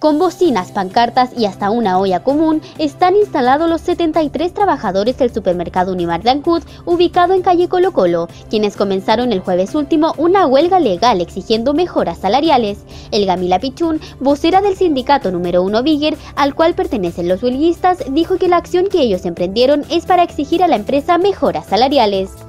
Con bocinas, pancartas y hasta una olla común, están instalados los 73 trabajadores del supermercado Unimar de Ancud, ubicado en calle Colo Colo, quienes comenzaron el jueves último una huelga legal exigiendo mejoras salariales. El Gamila Pichún, vocera del sindicato número 1 Bigger, al cual pertenecen los huelguistas, dijo que la acción que ellos emprendieron es para exigir a la empresa mejoras salariales.